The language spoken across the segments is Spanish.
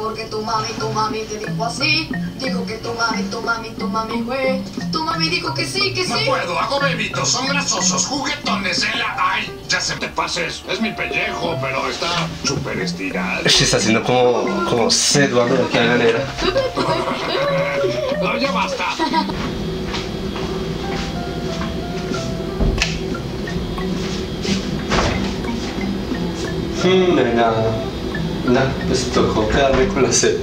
Porque tu mami, tu mami te dijo así. Dijo que tu mami, tu mami, tu mami fue. Tu mami dijo que sí, que No sí. puedo, hago bebitos, son grasosos, juguetones en la... ¡Ay! Ya se te pases, es mi pellejo, pero está súper estirado. Se está haciendo como, como sed, en la nevera. No, ya basta. Hmm, venga. No, pues tocó quedarme con la sed.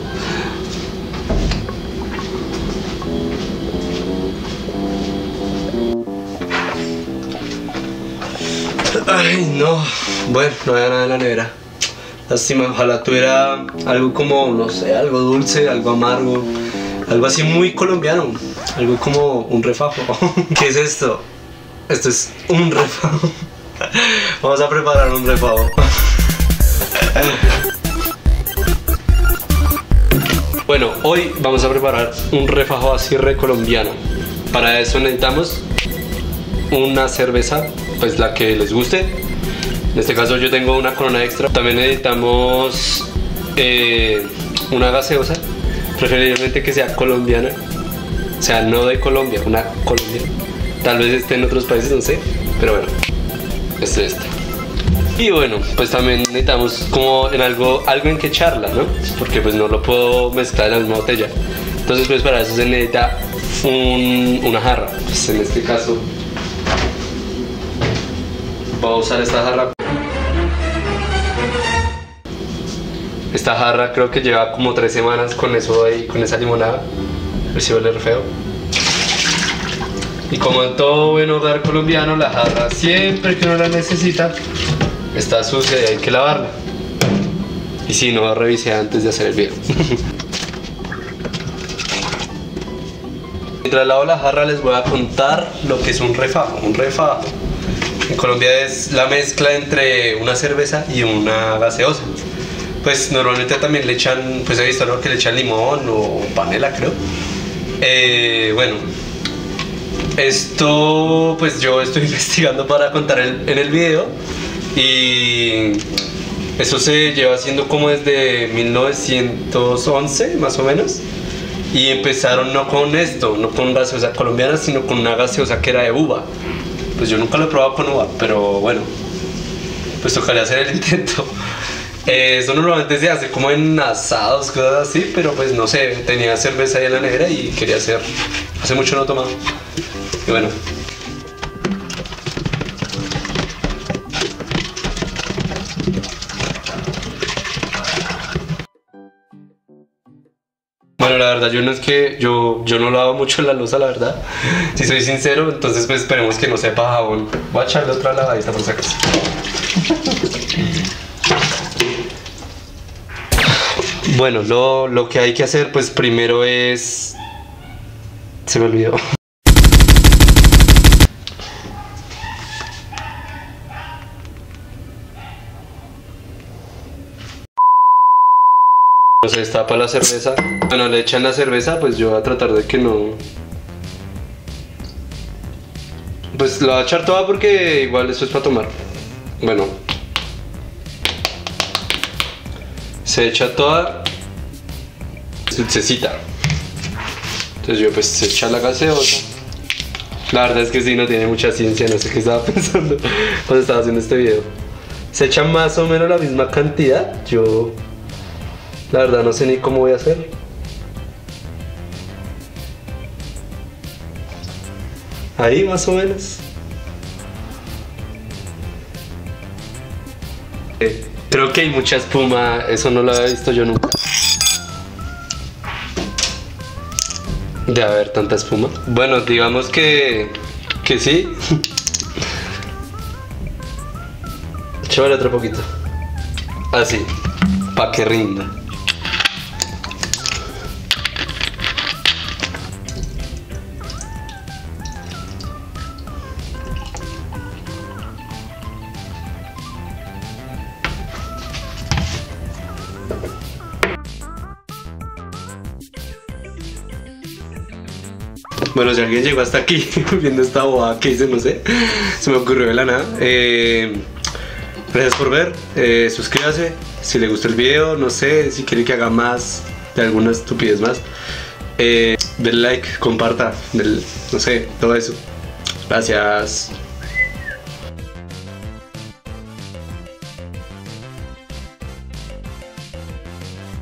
Ay, no. Bueno, no había nada en la nevera. Lástima, ojalá tuviera algo como, no sé, algo dulce, algo amargo, algo así muy colombiano, algo como un refajo. ¿Qué es esto? Esto es un refajo. Vamos a preparar un refajo. Bueno, hoy vamos a preparar un refajo así re colombiano. Para eso necesitamos una cerveza, pues la que les guste. En este caso yo tengo una corona extra. También necesitamos eh, una gaseosa, preferiblemente que sea colombiana. O sea, no de Colombia, una colombiana. Tal vez esté en otros países, no sé. Pero bueno, este es esta. Y bueno, pues también necesitamos como en algo, algo en que echarla, ¿no? Porque pues no lo puedo mezclar en la misma botella. Entonces pues para eso se necesita un- una jarra. Pues en este caso voy a usar esta jarra. Esta jarra creo que lleva como tres semanas con eso ahí, con esa limonada. A ver si feo. Y como en todo buen hogar colombiano, la jarra siempre que uno la necesita está sucia y hay que lavarla. Y si no, revisé antes de hacer el video. Mientras lavo la jarra les voy a contar lo que es un refajo. Un refajo en Colombia es la mezcla entre una cerveza y una gaseosa. Pues normalmente también le echan, pues he visto ¿no? que le echan limón o panela creo. Eh, bueno, esto pues yo estoy investigando para contar en el video y eso se lleva haciendo como desde 1911 más o menos y empezaron no con esto, no con gaseosa colombiana sino con una gaseosa que era de uva. Pues yo nunca lo he probado con uva, pero bueno, pues tocaría hacer el intento. Eh, eso normalmente se hace como en asados, cosas así, pero pues no sé, tenía cerveza ahí en la nevera y quería hacer. Hace mucho no tomaba. Y bueno. Bueno, la verdad, yo no es que yo, yo no lavo mucho la losa, la verdad. Si soy sincero, entonces pues esperemos que no sepa jabón. Voy a echarle otra lavadita por si acaso. Bueno, lo, lo que hay que hacer pues primero es... Se me olvidó. No se destapa la cerveza. Bueno, le echan la cerveza, pues yo voy a tratar de que no... Pues la voy a echar toda porque igual esto es para tomar. Bueno. Se echa toda dulcecita. Entonces yo pues se echa la gaseosa. La verdad es que sí, no tiene mucha ciencia, no sé qué estaba pensando cuando estaba haciendo este video. Se echa más o menos la misma cantidad. Yo la verdad no sé ni cómo voy a hacer. Ahí más o menos. Eh, creo que hay mucha espuma, eso no lo había visto yo nunca. De haber tanta espuma. Bueno, digamos que, que sí. Échale otro poquito. Así, para que rinda. Bueno, si alguien llegó hasta aquí viendo esta bobada que hice, no sé, se me ocurrió de la nada. Eh, gracias por ver, eh, suscríbase, si le gustó el video, no sé, si quiere que haga más de alguna estupidez más. Eh, denle like, comparta, del, no sé, todo eso. Gracias.